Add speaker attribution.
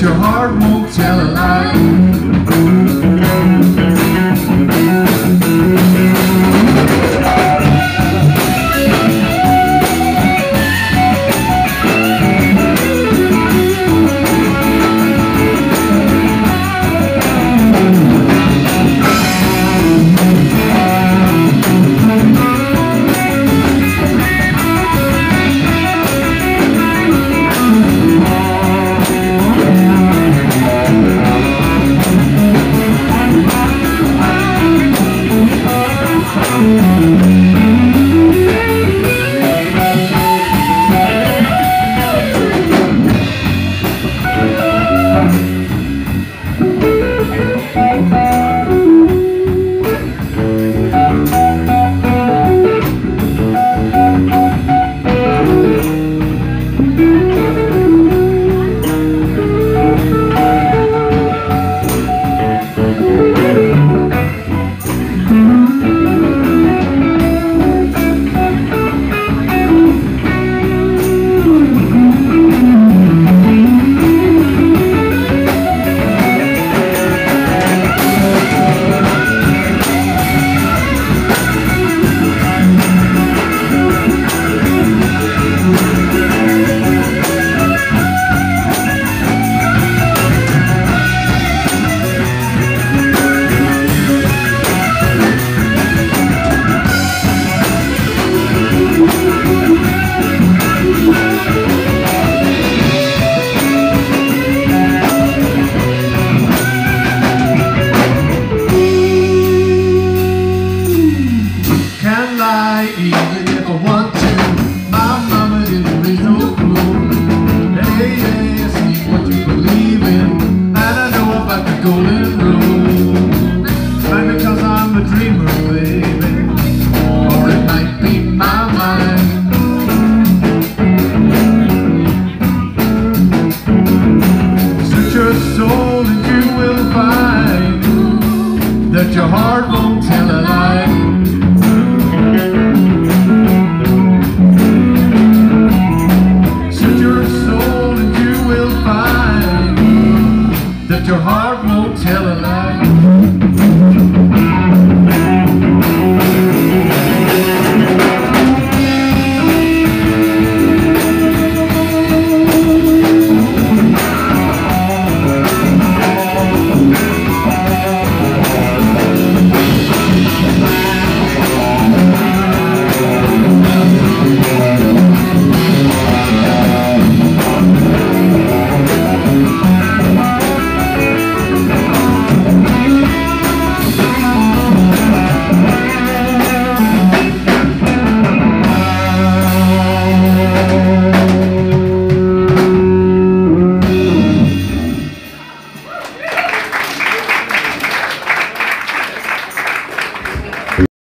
Speaker 1: your heart won't tell a lie. Easy if I want to. My mama didn't raise no fool. Hey, I see what you believe in, and I know about the golden rule. Maybe 'cause I'm a dreamer, baby, or it might be my mind. Your soul, and you will find that your heart won't tell a lie. heart.